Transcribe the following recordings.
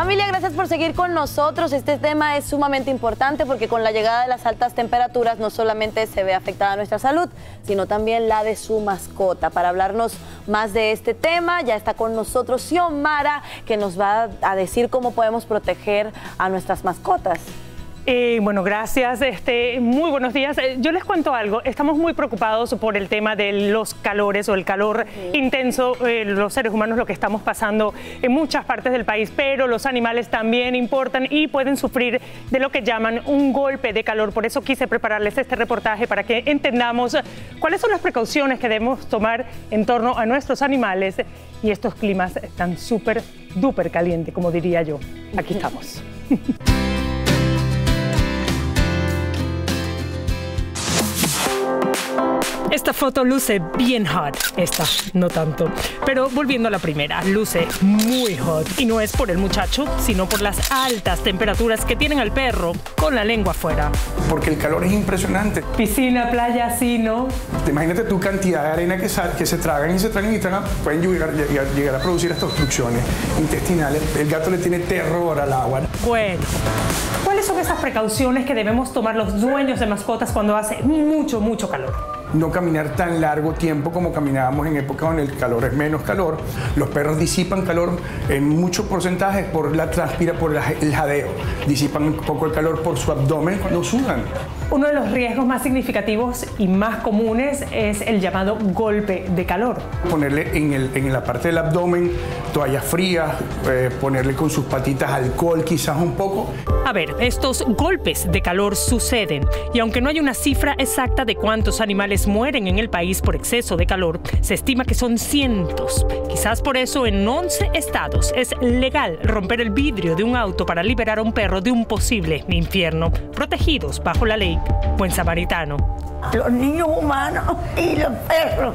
Familia, gracias por seguir con nosotros. Este tema es sumamente importante porque con la llegada de las altas temperaturas no solamente se ve afectada nuestra salud, sino también la de su mascota. Para hablarnos más de este tema, ya está con nosotros Xiomara, que nos va a decir cómo podemos proteger a nuestras mascotas. Eh, bueno, gracias. Este, muy buenos días. Eh, yo les cuento algo. Estamos muy preocupados por el tema de los calores o el calor intenso. Eh, los seres humanos lo que estamos pasando en muchas partes del país, pero los animales también importan y pueden sufrir de lo que llaman un golpe de calor. Por eso quise prepararles este reportaje para que entendamos cuáles son las precauciones que debemos tomar en torno a nuestros animales y estos climas tan súper, duper caliente, como diría yo. Aquí estamos. Esta foto luce bien hot, esta no tanto. Pero volviendo a la primera, luce muy hot. Y no es por el muchacho, sino por las altas temperaturas que tienen al perro con la lengua afuera. Porque el calor es impresionante. Piscina, playa, sí, ¿no? Imagínate tu cantidad de arena que, que se tragan y se tragan y tragan, pueden llegar, llegar, a producir estas obstrucciones intestinales. El gato le tiene terror al agua. Bueno, ¿cuáles son esas precauciones que debemos tomar los dueños de mascotas cuando hace mucho, mucho calor? No caminar tan largo tiempo como caminábamos en época donde el calor es menos calor. Los perros disipan calor en muchos porcentajes por la transpira, por el jadeo. Disipan un poco el calor por su abdomen cuando sudan. Uno de los riesgos más significativos y más comunes es el llamado golpe de calor. Ponerle en, el, en la parte del abdomen toallas frías, eh, ponerle con sus patitas alcohol quizás un poco. A ver, estos golpes de calor suceden y aunque no hay una cifra exacta de cuántos animales mueren en el país por exceso de calor, se estima que son cientos. Quizás por eso en 11 estados es legal romper el vidrio de un auto para liberar a un perro de un posible infierno, protegidos bajo la ley buen samaritano. Los niños humanos y los perros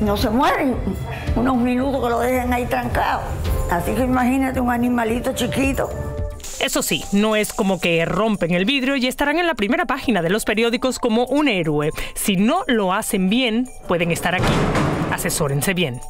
no se mueren unos minutos que lo dejen ahí trancado. Así que imagínate un animalito chiquito. Eso sí, no es como que rompen el vidrio y estarán en la primera página de los periódicos como un héroe. Si no lo hacen bien, pueden estar aquí. Asesórense bien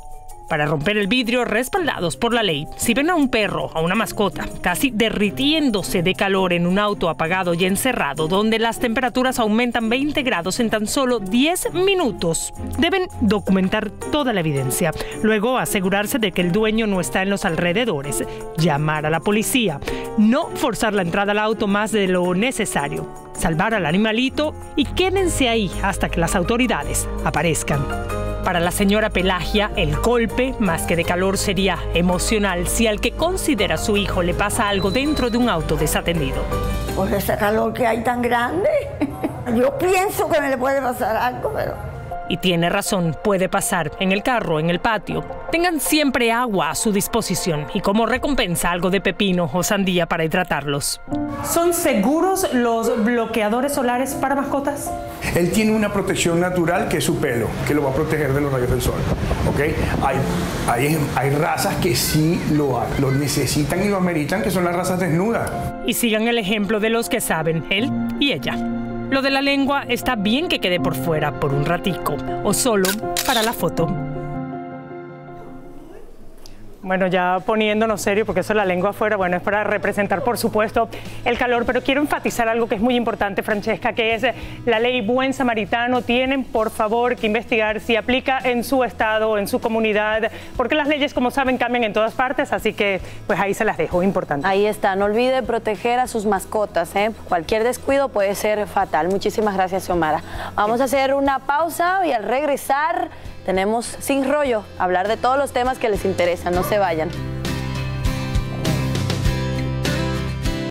para romper el vidrio respaldados por la ley. Si ven a un perro, a una mascota, casi derritiéndose de calor en un auto apagado y encerrado, donde las temperaturas aumentan 20 grados en tan solo 10 minutos, deben documentar toda la evidencia. Luego asegurarse de que el dueño no está en los alrededores, llamar a la policía, no forzar la entrada al auto más de lo necesario, salvar al animalito y quédense ahí hasta que las autoridades aparezcan. Para la señora Pelagia, el golpe, más que de calor, sería emocional si al que considera su hijo le pasa algo dentro de un auto desatendido. Por ese calor que hay tan grande, yo pienso que me le puede pasar algo, pero y tiene razón, puede pasar en el carro, en el patio. Tengan siempre agua a su disposición y como recompensa algo de pepino o sandía para hidratarlos. ¿Son seguros los bloqueadores solares para mascotas? Él tiene una protección natural que es su pelo, que lo va a proteger de los rayos del sol. ¿okay? Hay, hay, hay razas que sí lo, lo necesitan y lo ameritan, que son las razas desnudas. Y sigan el ejemplo de los que saben, él y ella. Lo de la lengua está bien que quede por fuera por un ratico o solo para la foto. Bueno, ya poniéndonos serio, porque eso es la lengua afuera, bueno, es para representar, por supuesto, el calor, pero quiero enfatizar algo que es muy importante, Francesca, que es la ley Buen Samaritano. Tienen, por favor, que investigar si aplica en su estado, en su comunidad, porque las leyes, como saben, cambian en todas partes, así que pues ahí se las dejo, importante. Ahí está, no olvide proteger a sus mascotas, ¿eh? cualquier descuido puede ser fatal. Muchísimas gracias, Xiomara. Vamos a hacer una pausa y al regresar tenemos sin rollo hablar de todos los temas que les interesan. No se vayan.